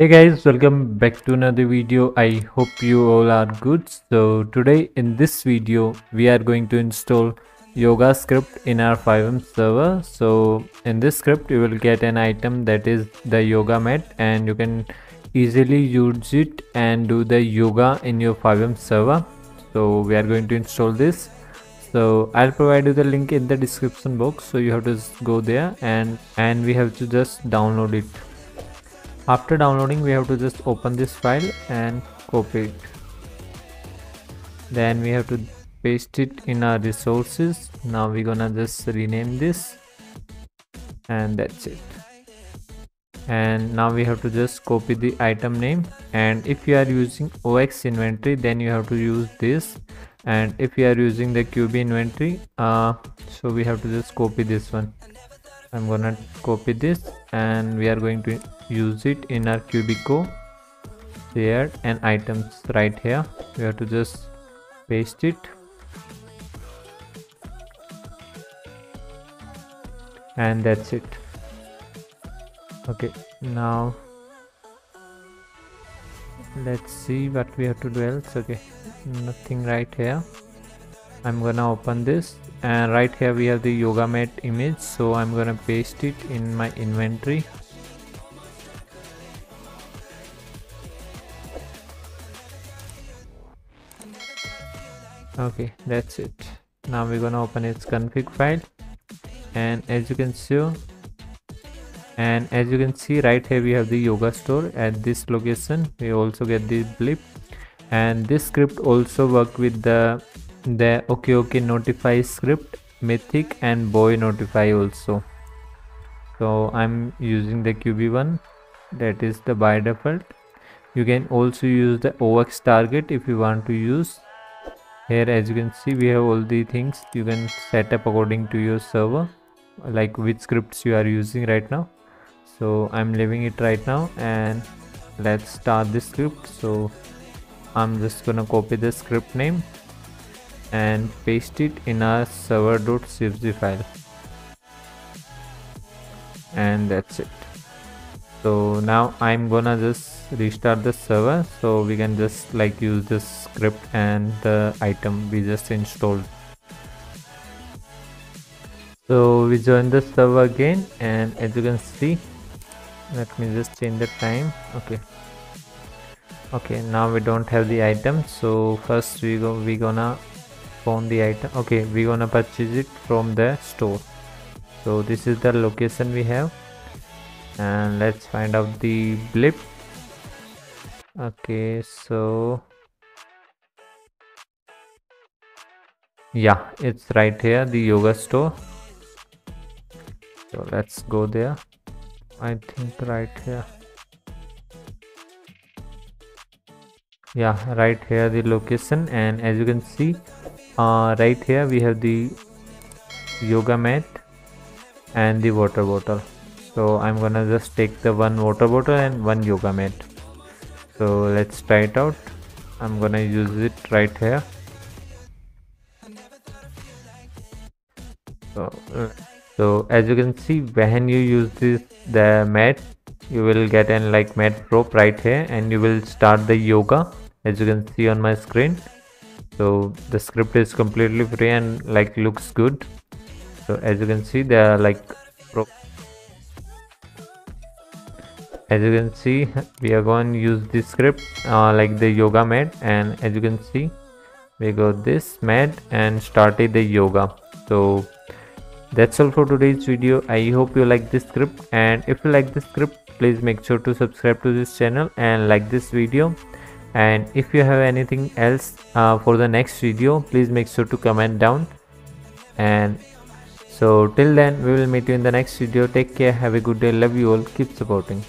hey guys welcome back to another video. I hope you all are good. So today in this video we are going to install yoga script in our FiveM server. So in this script you will get an item that is the yoga mat and you can easily use it and do the yoga in your FiveM server. So we are going to install this. So i'll provide you the link in the description box. So you have to go there and and we have to just download it after downloading we have to just open this file and copy it. Then we have to paste it in our resources. Now we're gonna just rename this and that's it. And now we have to just copy the item name. And if you are using ox inventory then you have to use this. And if you are using the qb inventory uh, so we have to just copy this one i'm gonna copy this and we are going to use it in our qb-core. There and items right here. We have to just paste it. And that's it. Okay now let's see what we have to do else. Okay nothing right here. I'm gonna open this and right here we have the yoga mat image. So i'm gonna paste it in my inventory. Okay that's it. Now we're gonna open its config file. And as you can see and as you can see right here we have the yoga store at this location. We also get the blip. And this script also work with the the okay okay notify script mythic and boy notify also. So i'm using the qb one. That is the by default. You can also use the ox target if you want to use. Here as you can see we have all the things you can set up according to your server like which scripts you are using right now. So i'm leaving it right now and let's start the script. So i'm just gonna copy the script name and paste it in our server.cfg file. And that's it. So now i'm gonna just restart the server. So we can just like use this script and the item we just installed. So we join the server again. And as you can see let me just change the time. Okay. Okay now we don't have the item. So first we go we gonna the item. Okay we gonna purchase it from the store. So this is the location we have. And let's find out the blip. Okay so yeah it's right here the yoga store. So let's go there. I think right here. Yeah right here the location. And as you can see uh, right here we have the yoga mat and the water bottle. So i'm gonna just take the one water bottle and one yoga mat. So let's try it out. I'm gonna use it right here. So so as you can see when you use this the mat you will get an like mat rope right here and you will start the yoga as you can see on my screen so the script is completely free and like looks good. So as you can see they are like as you can see we are going to use this script uh, like the yoga mat. And as you can see we got this mat and started the yoga. So that's all for today's video. I hope you like this script. And if you like this script please make sure to subscribe to this channel and like this video and if you have anything else uh, for the next video please make sure to comment down. And so till then we will meet you in the next video. Take care. Have a good day. Love you all. Keep supporting